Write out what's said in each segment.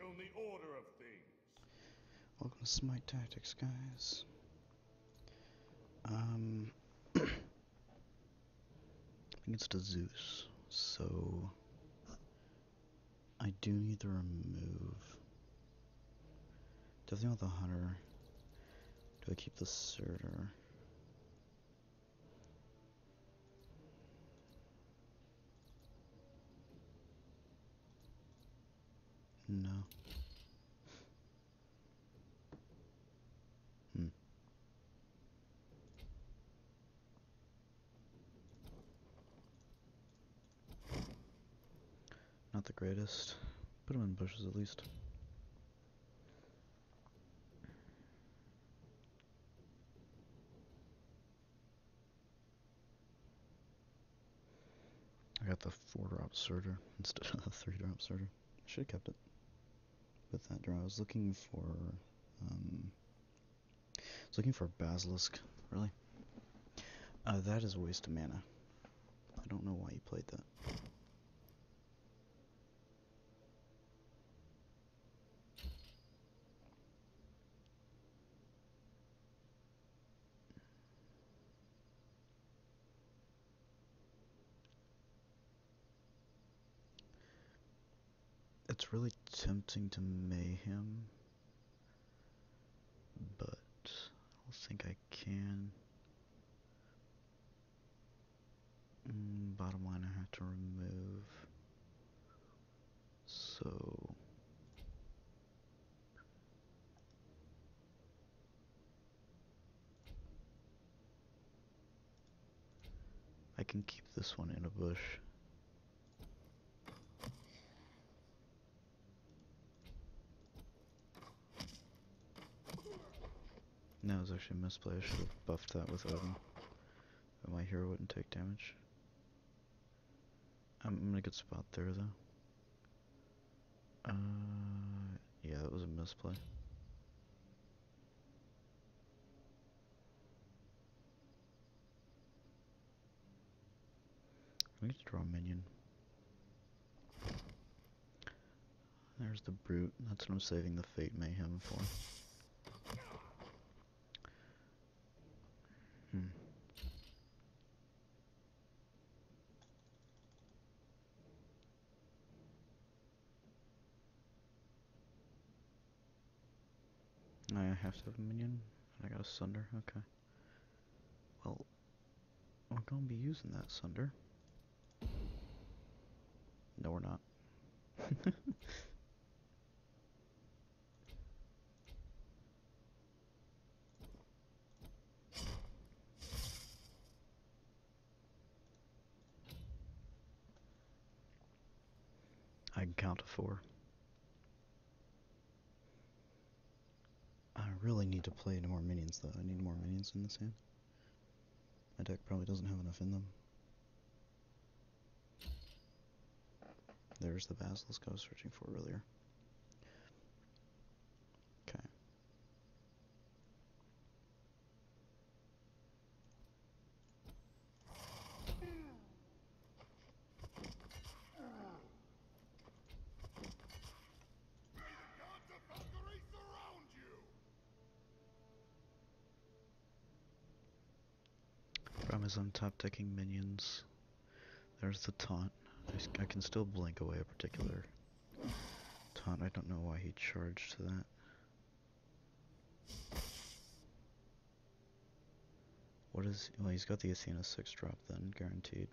shown the order of things. Welcome to Smite Tactics, guys. Um, I think it's to Zeus, so I do need to remove. Definitely want the hunter. Do I keep the surtur? Hmm. Not the greatest. Put them in bushes at least. I got the four drop surtur instead of the three drop surtur. Should have kept it with that draw. I was looking for, um, I was looking for Basilisk, really. Uh, that is a waste of mana. I don't know why you played that. Really tempting to mayhem, but I don't think I can. Mm, bottom line, I have to remove. So. I can keep this one in a bush. No, it was actually a misplay. I should have buffed that with Odin. But my hero wouldn't take damage. I'm in a good spot there, though. Uh, yeah, that was a misplay. We need to draw a minion. There's the brute. That's what I'm saving the Fate Mayhem for. I have to have a minion. I got a Sunder. Okay. Well, we're gonna be using that Sunder. No, we're not. I can count to four. Really need to play more minions though. I need more minions in this hand. My deck probably doesn't have enough in them. There's the Basilisk I was searching for earlier. Is I'm top decking minions. There's the taunt. I can still blink away a particular taunt. I don't know why he charged to that. What is... Well, he's got the Athena 6 drop then, guaranteed.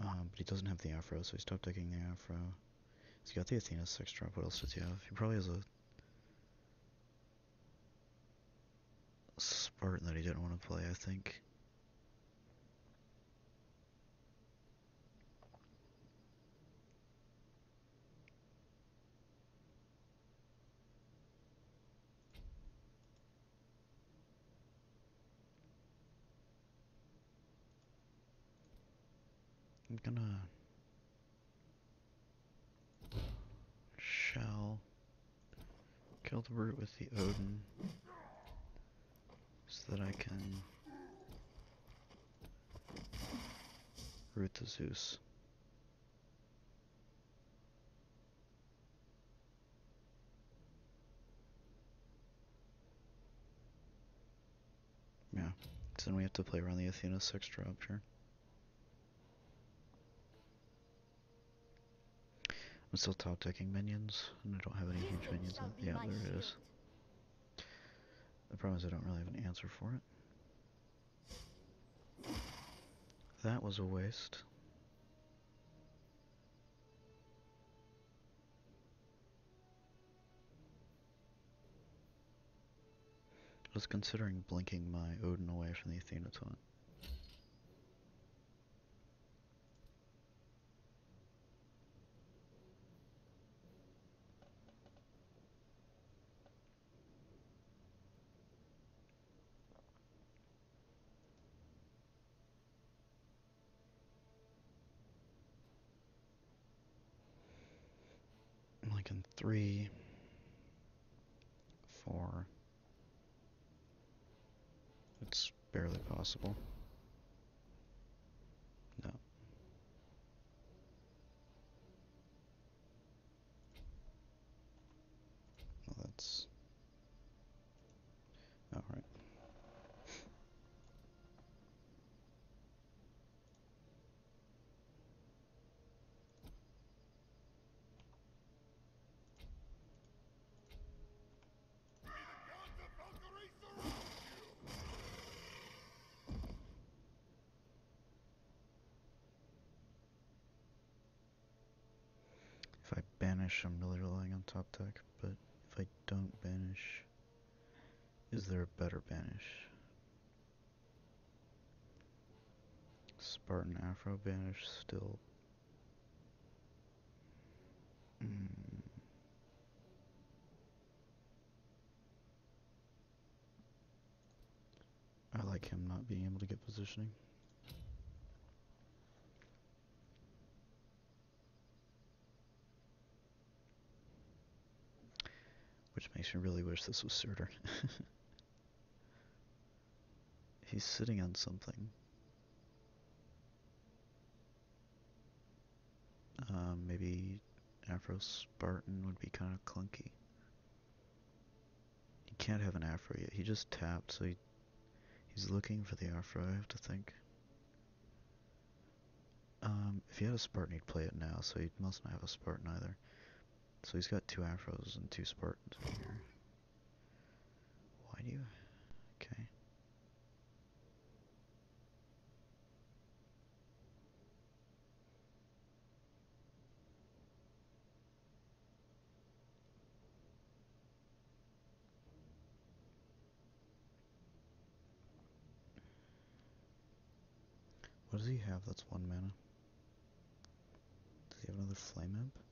Um, but he doesn't have the Afro, so he's top decking the Afro. He's got the Athena 6 drop. What else does he have? He probably has a Spartan that he didn't want to play, I think. I'm gonna kill the brute with the Odin so that I can Root the Zeus. Yeah, so then we have to play around the Athena 6 drop here. I'm still top decking minions, and I don't have any huge minions. Yeah, there it is. The problem is I don't really have an answer for it. That was a waste. I was considering blinking my Odin away from the Athena taunt. Like in three, four. It's barely possible. No. Well, that's. Alright. Gods of Valkyrie surround you! If I banish, I'm really relying on top deck, but if I don't banish, is there a better banish? Spartan Afro banish still. Mm. I like him not being able to get positioning. Which makes me really wish this was Surtur. He's sitting on something. Um, maybe Afro Spartan would be kind of clunky. He can't have an Afro yet. He just tapped, so he he's looking for the Afro. I have to think. Um, if he had a Spartan, he'd play it now. So he must not have a Spartan either. So he's got two Afros and two Spartans here. Why do you? Okay. What does he have that's one mana? Does he have another flame imp?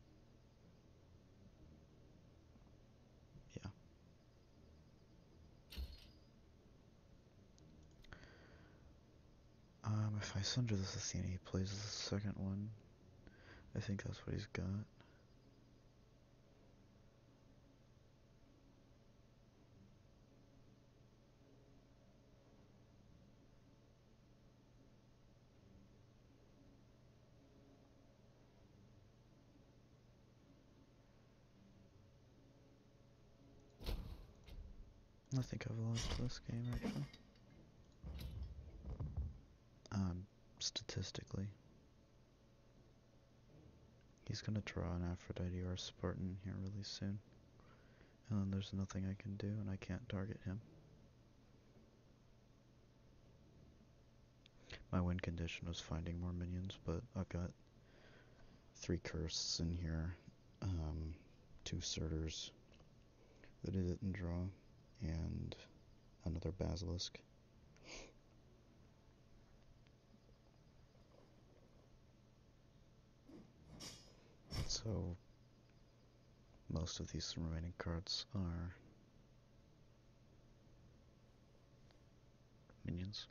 If I send sunder this Athena, he plays the second one. I think that's what he's got. I think I've lost this game actually. Um, statistically. He's gonna draw an Aphrodite or a Spartan here really soon. And then there's nothing I can do and I can't target him. My win condition was finding more minions, but I've got three curses in here, um, two Surturs that I didn't draw, and another Basilisk. So most of these remaining cards are minions.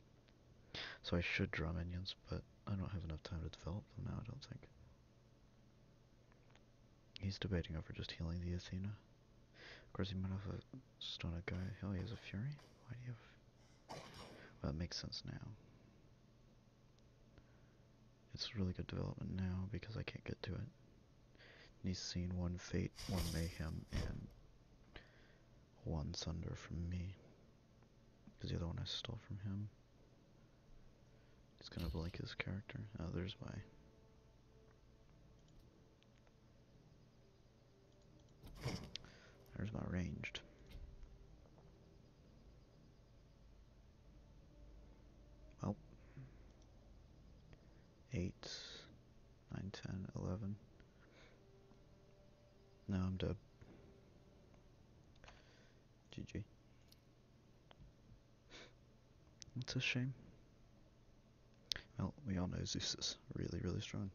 So I should draw minions, but I don't have enough time to develop them now, I don't think. He's debating over just healing the Athena. Of course, he might have a stun a guy. Hell, he has a Fury? Why do you have... Well, it makes sense now. It's really good development now because I can't get to it. Seen one Fate, one Mayhem, and one Sunder from me. Because the other one I stole from him. He's kind of like his character. Oh, there's my... There's my ranged. Well. 8, I'm dead. GG. It's a shame. Well, we all know Zeus is really, really strong.